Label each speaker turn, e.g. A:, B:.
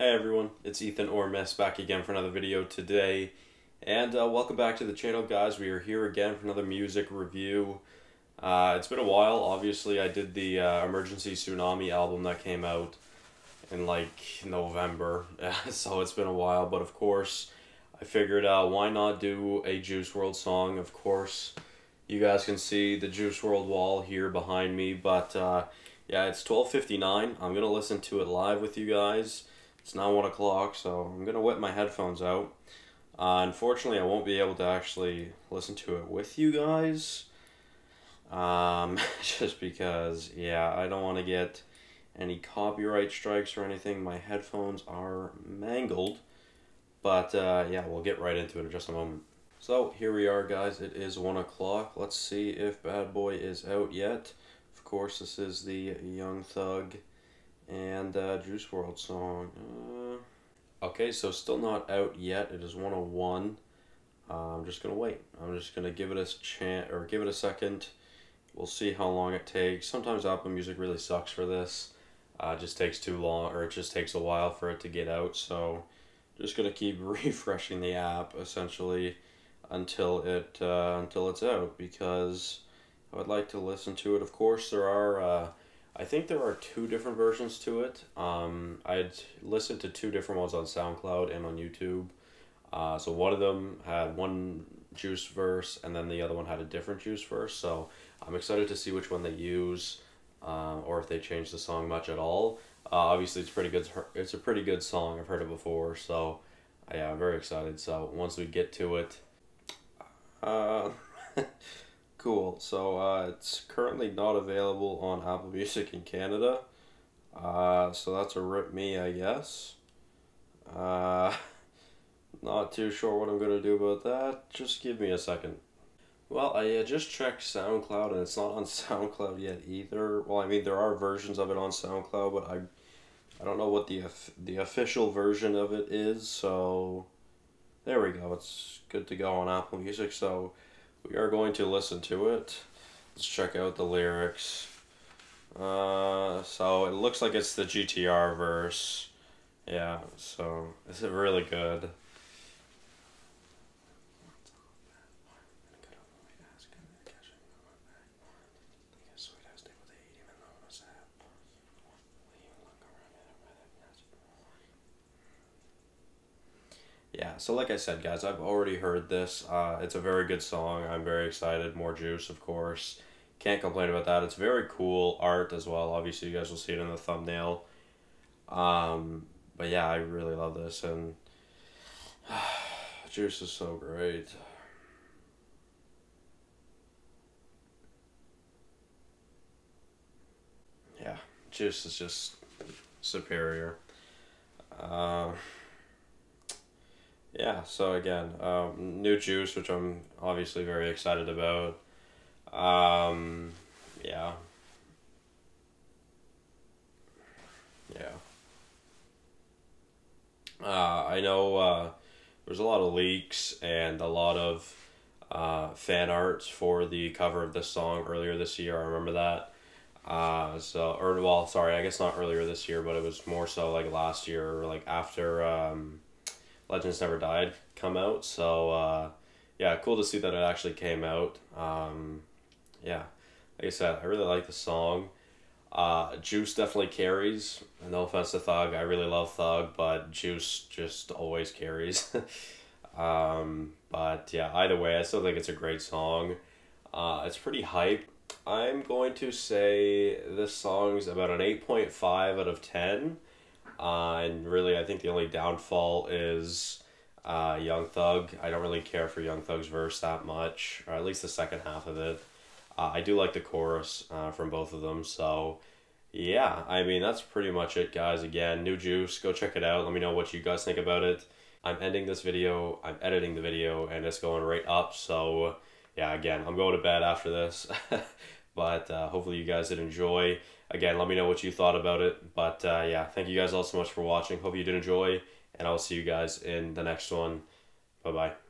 A: Hey everyone, it's Ethan or Miist back again for another video today. And uh, welcome back to the channel guys. We are here again for another music review. Uh, it's been a while. Obviously I did the uh, Emergency Tsunami album that came out in like November. so it's been a while. But of course I figured uh, why not do a Juice WRLD song. Of course you guys can see the Juice WRLD wall here behind me. But uh, yeah, it's 12.59. I'm going to listen to it live with you guys. It's now 1 o'clock, so I'm going to whip my headphones out. Uh, unfortunately, I won't be able to actually listen to it with you guys. Um, just because, yeah, I don't want to get any copyright strikes or anything. My headphones are mangled. But, uh, yeah, we'll get right into it in just a moment. So, here we are, guys. It is 1 o'clock. Let's see if Bad Boy is out yet. Of course, this is the Young Thug and uh, Juice WRLD song. Uh, okay, so still not out yet. It is 101. Uh, I'm just gonna wait. I'm just gonna give it a chance or give it a second. We'll see how long it takes. Sometimes Apple Music really sucks for this. Uh, it just takes too long, or it just takes a while for it to get out. So, just gonna keep refreshing the app essentially until it uh, until it's out because I would like to listen to it. Of course, there are uh, I think there are two different versions to it. Um, I'd listened to two different ones on SoundCloud and on YouTube. Uh, so one of them had one juice verse, and then the other one had a different juice verse. So I'm excited to see which one they use, uh, or if they change the song much at all. Uh, obviously, it's pretty good. It's a pretty good song. I've heard it before, so yeah, I'm very excited. So once we get to it, uh, Cool. So uh, it's currently not available on Apple Music in Canada. Uh, so that's a rip me, I guess. Uh, not too sure what I'm going to do about that. Just give me a second. Well, I uh, just checked SoundCloud and it's not on SoundCloud yet either. Well, I mean, there are versions of it on SoundCloud, but I I don't know what the the official version of it is. So there we go. It's good to go on Apple Music. So we are going to listen to it. Let's check out the lyrics. Uh, so it looks like it's the GTR verse. Yeah, so this is really good. yeah so like i said guys i've already heard this. Uh, it's a very good song. I'm very excited. More juice of course. Can't complain about that. It's very cool art as well. Obviously you guys will see it in the thumbnail. Um, but yeah i really love this and juice is so great. Yeah juice is just superior. Uh, yeah, so again, um, new juice, which I'm obviously very excited about. Um, yeah. Yeah. Uh, I know uh, there's a lot of leaks and a lot of uh, fan arts for the cover of this song earlier this year. I remember that. Uh, so, or well, sorry, I guess not earlier this year, but it was more so like last year or like after um, Legends Never Died come out. So uh, yeah, cool to see that it actually came out. Um, yeah, like I said, I really like the song. Uh, Juice definitely carries. No offense to Thug, I really love Thug, but Juice just always carries. um, but yeah, either way, I still think it's a great song. Uh, it's pretty hype. I'm going to say this song's about an 8.5 out of 10. Uh, and really, I think the only downfall is uh, Young Thug. I don't really care for Young Thug's verse that much, or at least the second half of it. Uh, I do like the chorus uh, from both of them, so yeah, I mean, that's pretty much it, guys. Again, new juice, go check it out. Let me know what you guys think about it. I'm ending this video, I'm editing the video, and it's going right up, so yeah, again, I'm going to bed after this. but uh, hopefully you guys did enjoy again, let me know what you thought about it. But uh, yeah, thank you guys all so much for watching. Hope you did enjoy, and I will see you guys in the next one. Bye bye.